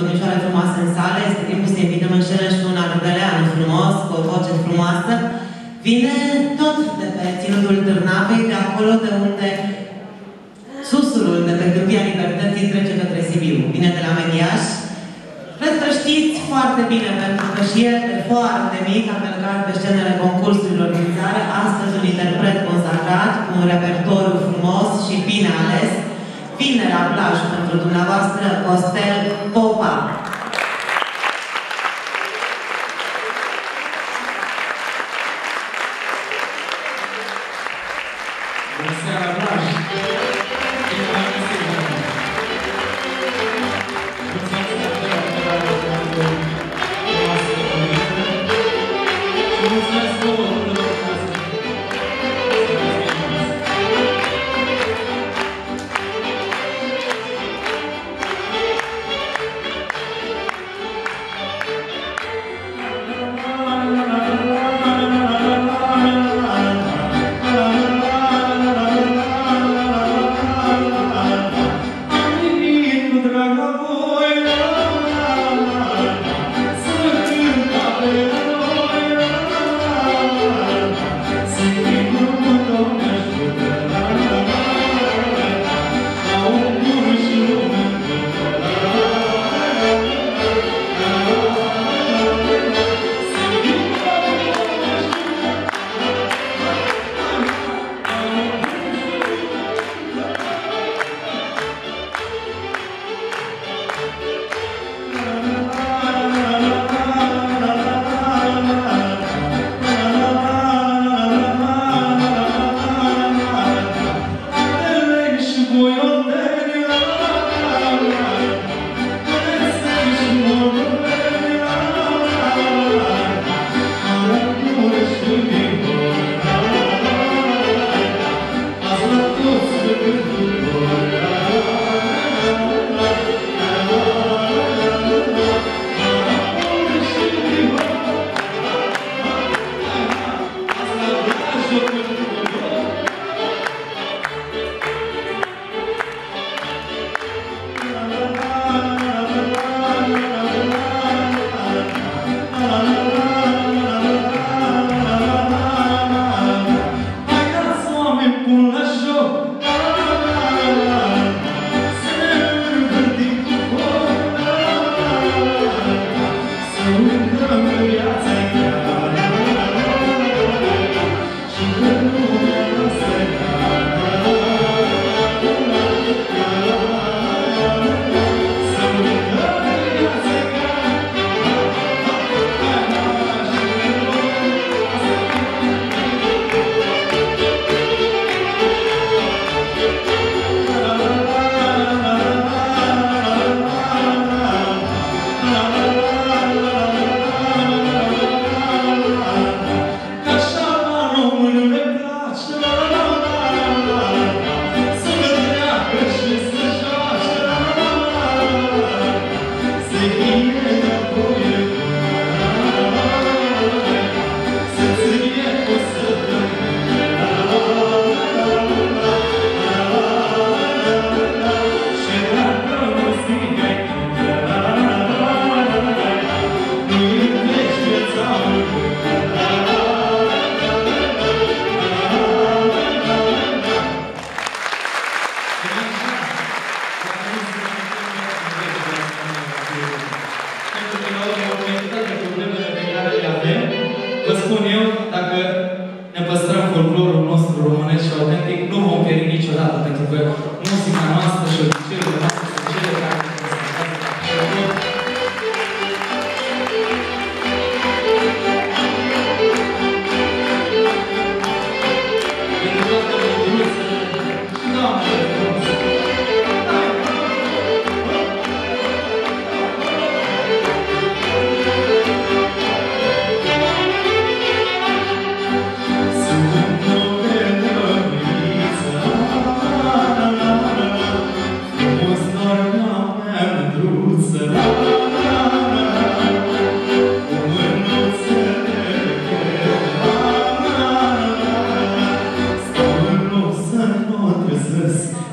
domnișoare frumoasă în sală, este timpul să invităm în scenă și un ardelean frumos, cu o voce frumoasă. Vine tot de pe ținutul Târnavei, de acolo de unde susurul de pe Câmpia Libertății trece către Sibiu. Vine de la Mediaș. Cred că știți foarte bine, pentru că și el de foarte mic a călcat pe scenele concursurilor din țară, astăzi un interpret consacrat, cu un repertoriu frumos și bine ales. Vine la plaj pentru dumneavoastră Costel Popa.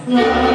Yeah.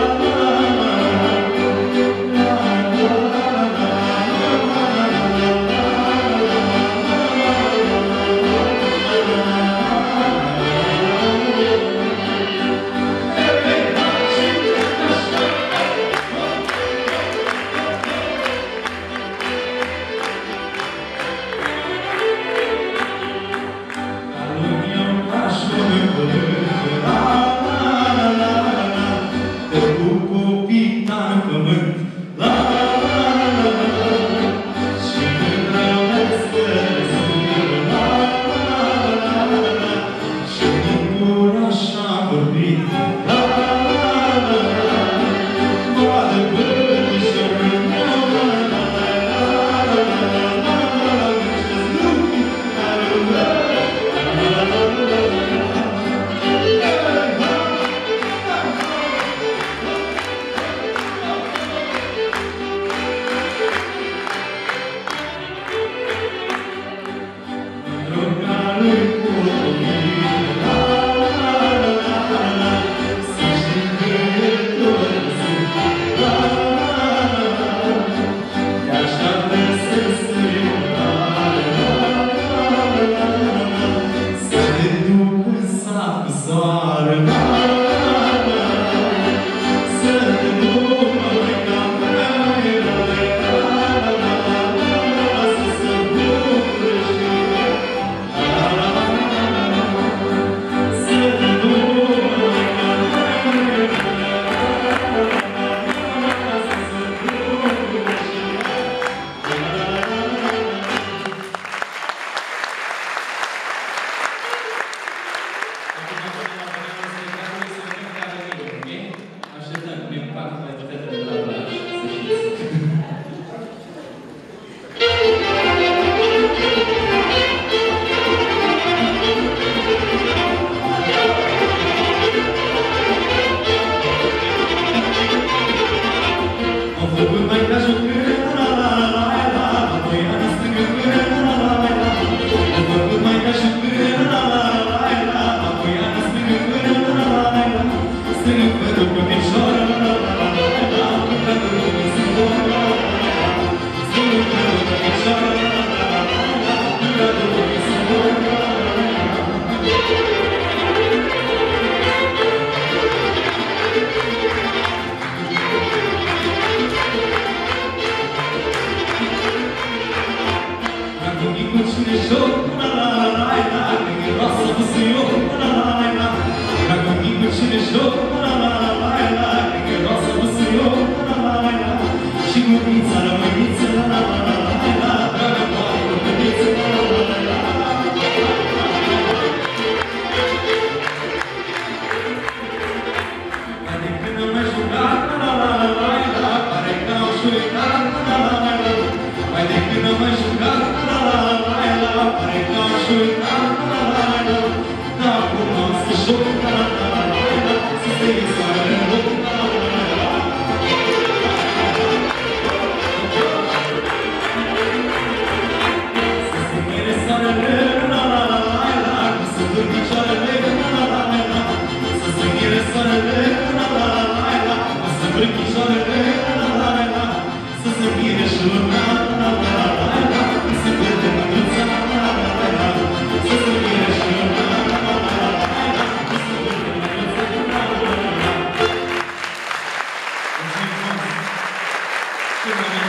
the nos deixou. Jucat, la la Good morning.